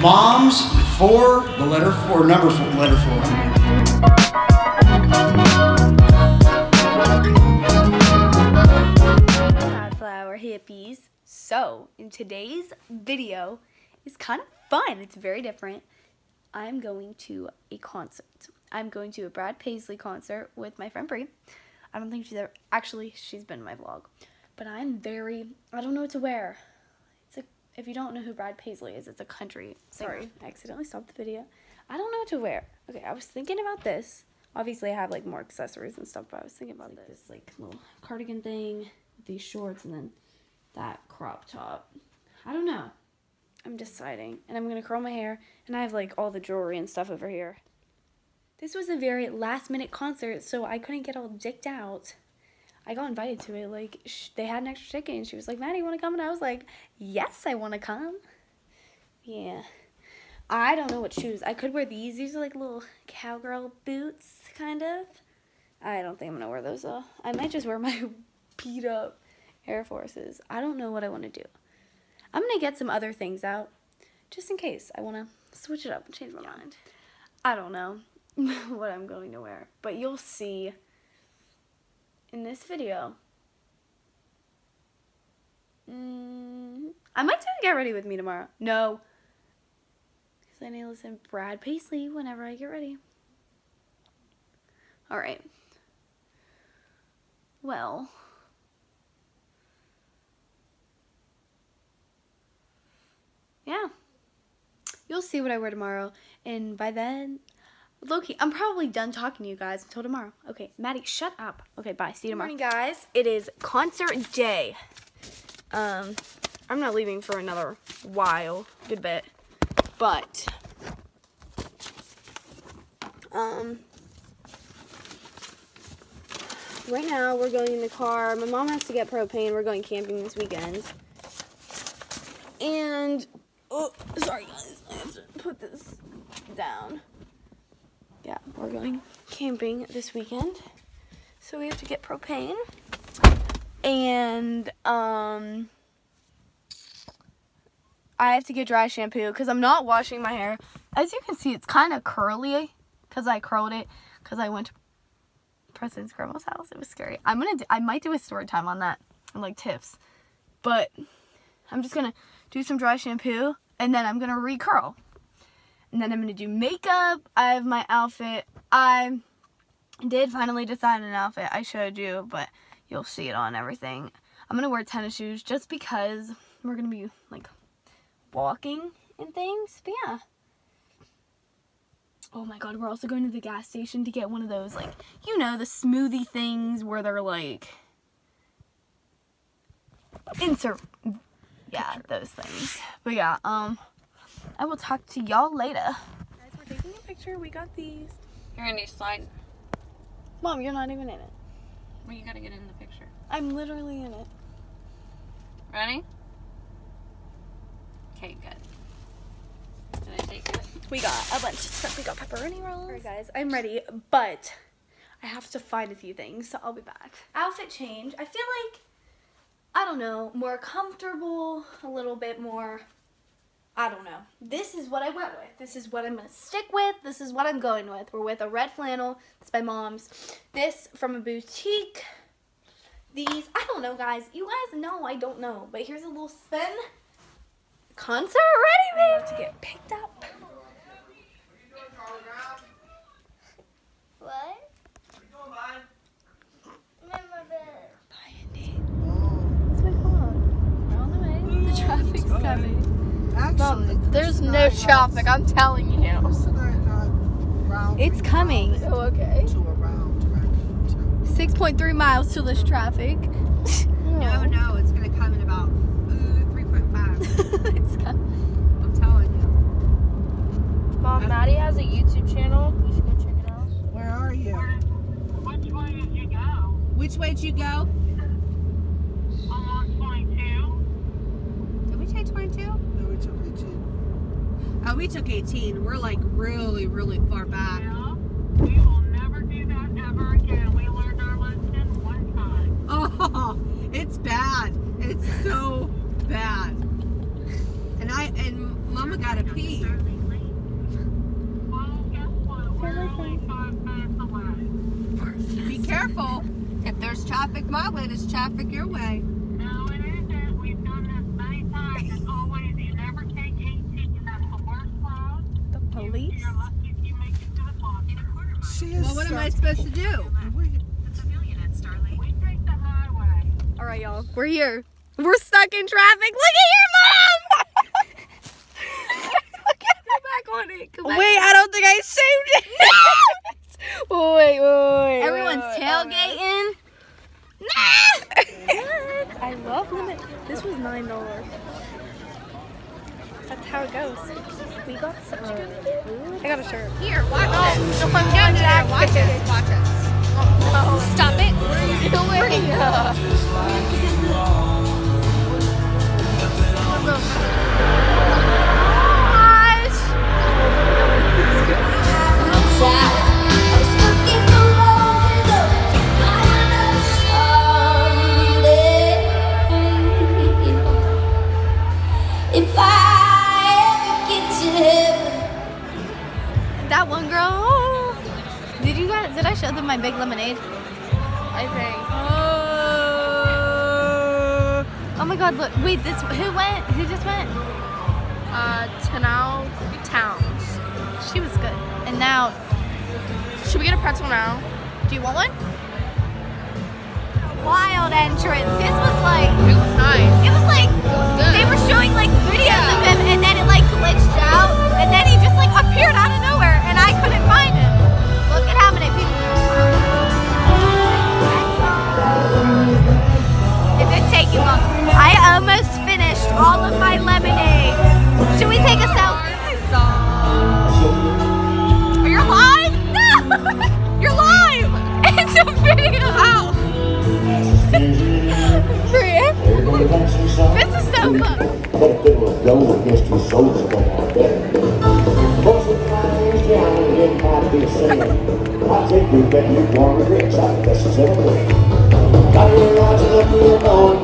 moms for the letter four, number four, letter four. Flower hippies. So, in today's video it's kind of fun. It's very different. I'm going to a concert. I'm going to a Brad Paisley concert with my friend Brie. I don't think she's ever actually she's been in my vlog. But I'm very I don't know what to wear. If you don't know who Brad Paisley is, it's a country. Sorry, I accidentally stopped the video. I don't know what to wear. Okay, I was thinking about this. Obviously, I have like more accessories and stuff, but I was thinking about like, this like little cardigan thing, these shorts, and then that crop top. I don't know. I'm deciding, and I'm gonna curl my hair, and I have like all the jewelry and stuff over here. This was a very last minute concert, so I couldn't get all dicked out. I got invited to it. Like sh- they had an extra ticket, and she was like, "Maddie, you want to come?" And I was like, "Yes, I want to come." Yeah. I don't know what shoes. I could wear these. These are like little cowgirl boots, kind of. I don't think I'm gonna wear those though. I might just wear my beat up Air Forces. I don't know what I want to do. I'm gonna get some other things out, just in case I want to switch it up and change my mind. I don't know what I'm going to wear, but you'll see in this video. Mm, I might to get ready with me tomorrow. No. Because I need to listen to Brad Paisley whenever I get ready. Alright. Well. Yeah. You'll see what I wear tomorrow. And by then, Loki, I'm probably done talking to you guys until tomorrow. Okay, Maddie, shut up. Okay, bye. See you tomorrow. Good morning, guys. It is concert day. Um, I'm not leaving for another while, good bit. But, um, right now we're going in the car. My mom has to get propane. We're going camping this weekend. And, oh, sorry guys, I have to put this down. Yeah, we're going camping this weekend. So we have to get propane. And, um, I have to get dry shampoo because I'm not washing my hair. As you can see, it's kind of curly because I curled it because I went to President's grandma's house. It was scary. I'm gonna. I might do a story time on that and like tips, but I'm just gonna do some dry shampoo and then I'm gonna recurl, and then I'm gonna do makeup. I have my outfit. I did finally decide an outfit. I showed you, but you'll see it on everything. I'm gonna wear tennis shoes just because we're gonna be like walking and things. But yeah. Oh my god, we're also going to the gas station to get one of those, like, you know, the smoothie things where they're like. Insert. Yeah, those things. But yeah, um, I will talk to y'all later. Guys, we're taking a picture. We got these. You're gonna need slide. Mom, you're not even in it. Well, you gotta get in the picture. I'm literally in it. Ready? Okay, good. Did I take it? We got a bunch of stuff. We got pepperoni rolls. Alright guys, I'm ready, but I have to find a few things, so I'll be back. Outfit change. I feel like, I don't know, more comfortable, a little bit more, I don't know. This is what I went with. This is what I'm going to stick with. This is what I'm going with. We're with a red flannel. It's my mom's. This from a boutique. These, I don't know guys. You guys know I don't know, but here's a little spin. Concert ready, baby. to get picked up. What? Remember the Bye, Andy. It's my phone. We're on the way. The traffic's coming. Actually, There's no traffic, I'm telling you. It's coming. Oh, okay. To around, right? 6.3 miles to this traffic. No, no, it's gonna come in about uh, 3.5. it's coming. I'm telling you. Mom, Maddie has a YouTube channel. You should go check it out. Where are you? Which way did you go? Which way did you go? Along 22? Did we take 22? No, we took 18. Oh, we took 18. We're like really, really far back. Yeah. We will never do that ever again. We learned our lesson one time. Oh, it's bad. It's so bad. And I, and, Mama got to pee. Well, guess what? We're only five minutes away. Be careful. If there's traffic my way, there's traffic your way. No, it isn't. We've done this many times. It's always you never take 18. That's the worst road. The police? You're lucky if you make it to the top. Well, what am I supposed to do? We take the highway. All right, y'all. We're here. We're stuck in traffic. Look at your mom. Look at her back on it. Back Wait, I don't think I saved it. No! wait, wait, wait. Everyone's wait, wait, tailgating. What? I love limit. This was nine dollars. That's how it goes. We got such good food. I got a shirt. Here, watch this. No, That one girl. oh. Did you guys? Did I show them my big lemonade? I think. Oh my God! Look. Wait. This. Who went? Who just went? Uh, Tenille Townes. She was good. And now, Should we get a pretzel now? do you want one? Wild entrance. This was like. It was nice. It was like good. they were showing like This is so fun. That fiddle go against your soldiers go out there. Folks with down and my big singing. I take you back, you're born with rich, I guess it's everything. Got your eyes up, you're going,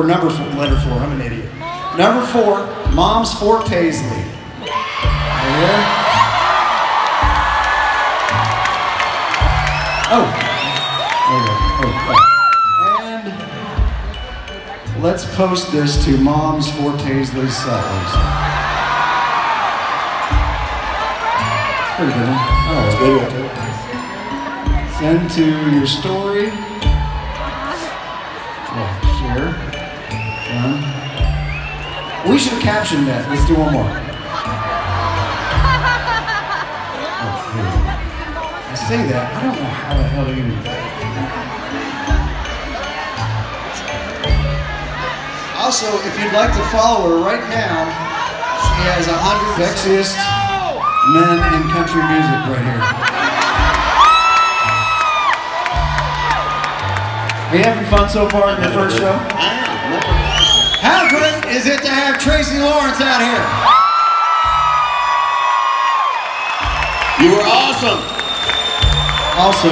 four, number four, letter four. I'm an idiot. Number four, Moms for Paisley. Are you there? Oh. There you go. Oh, oh. And let's post this to Moms for Paisley Settlers. Pretty good. Oh, good. Send to your story. We should have captioned that. Let's do one more. Here we go. I say that. I don't know how the hell to even. Also, if you'd like to follow her right now, she has a hundred sexiest men in country music right here. Are you having fun so far in your first show? Is it to have Tracy Lawrence out here? You were awesome. Also,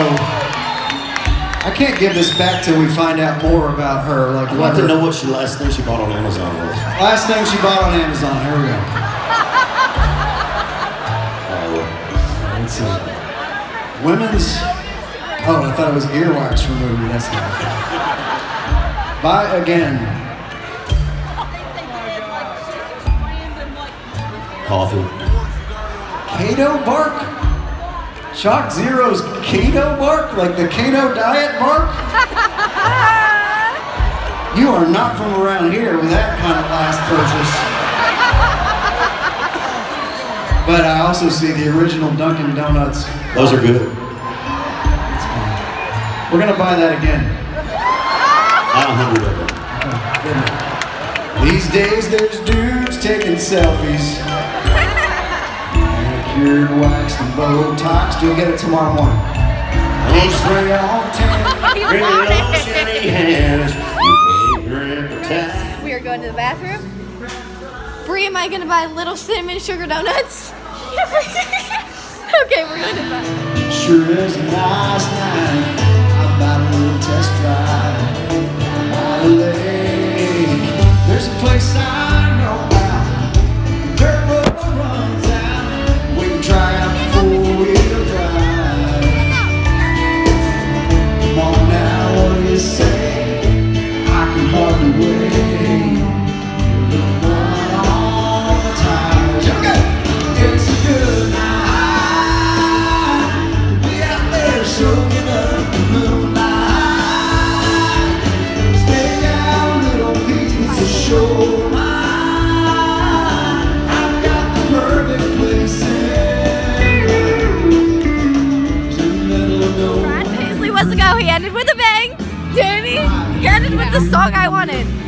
I can't give this back till we find out more about her. Like I'd like to know what she last thing she bought on Amazon was. last thing she bought on Amazon. Here we go. Uh, Let's see. Women's. Oh, I thought it was earwax remover. That's not. Buy again. Coffee. Keto bark? Shock Zero's Keto bark? Like the Keto diet bark? you are not from around here with that kind of last purchase. But I also see the original Dunkin' Donuts. Those are good. We're gonna buy that again. I don't hundred of them. These days there's dudes taking selfies. Manicured, waxed, and Botox. You'll get it tomorrow morning. We'll spray on tan. You love it. Shiny hands. You can't grip the tap. We are going to the bathroom. Bree, am I gonna buy little cinnamon sugar donuts? okay, we're going to bathroom. Sure is a nice night. How about a little test drive? By the lake. There's a place I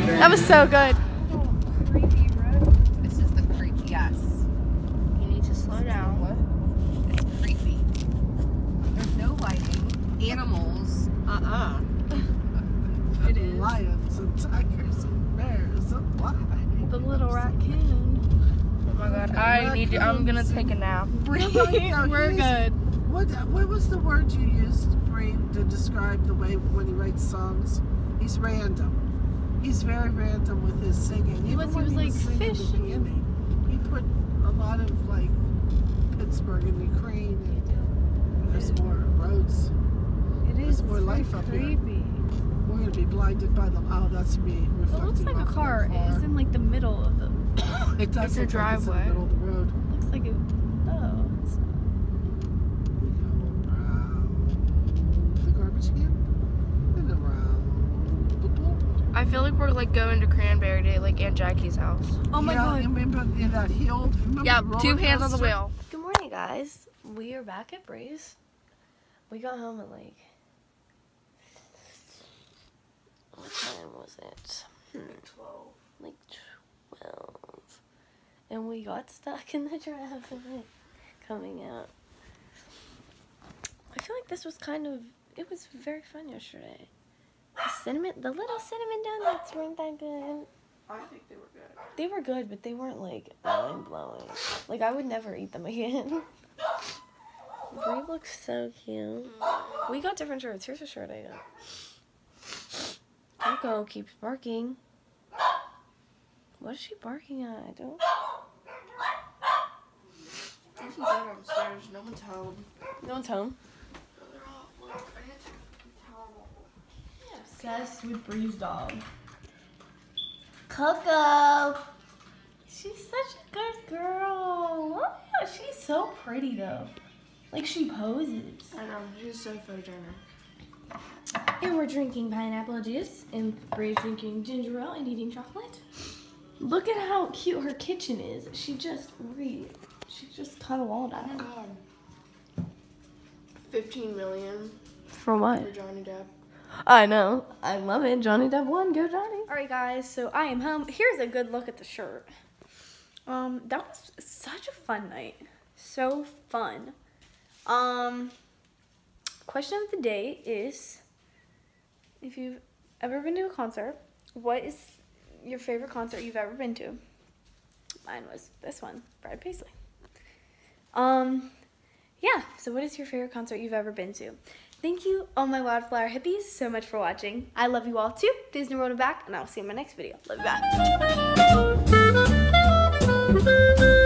That was so good. This is the creepy yes. You need to slow down. What? It's creepy. There's no lighting. Animals. Uh-uh. It is. Lions and tigers and bears and lions. The little raccoon. Oh my god, I need to, I'm gonna take a nap. We're good. What what was the word you used, Bree, to describe the way when he writes songs? He's random. He's very random with his singing. Even was- he when was like singing at fish. the beginning, he put a lot of like Pittsburgh and Ukraine and there's more roads. It There's more life up here. We're gonna be blinded by the oh that's me It looks like a of car. It's in like the middle of the. It does It's a look like it's in the driveway. middle of the road. Looks like a. Oh. it's- We go around the garbage can and around the pool. I feel like we're like going to Cranberry Day, like Aunt Jackie's house. Oh my yeah, god. You remember in that hill? Remember Yeah, two hands on the wheel. Good morning, guys. We are back at Bree's. We got home at like. What time was it? Hmm. 12. Like 12. And we got stuck in the traffic coming out. I feel like this was kind of. It was very fun yesterday. The cinnamon, the little cinnamon donuts weren't that good. I think they were good. They were good, but they weren't like mind blowing. Like I would never eat them again. Bree looks so cute. We got different shirts. Here's a shirt I got. Coco keeps barking. What is she barking at? I don't. Upstairs. No one's home. No one's home. They're all, look, I had to towel. Obsessed with Bree's dog. Coco. She's such a good girl. Look, she's so pretty though. Like she poses. I know, he's so photogenic. And we're drinking pineapple juice, and Bree's drinking ginger ale and eating chocolate. Look at how cute her kitchen is. She just re, she just cut a wall down. Oh my God. 15 million For what? for Johnny Depp. I know. I love it. Johnny Depp won. Go Johnny. All right, guys. So I am home. Here's a good look at the shirt. Um, that was such a fun night. So fun. Um, question of the day is: If you've ever been to a concert, what is your favorite concert you've ever been to? Mine was this one, Brad Paisley. Um, yeah. So, what is your favorite concert you've ever been to? Thank you, all my wildflower hippies, so much for watching. I love you all too. Disney World roll back, and I'll see you in my next video. Love you, back.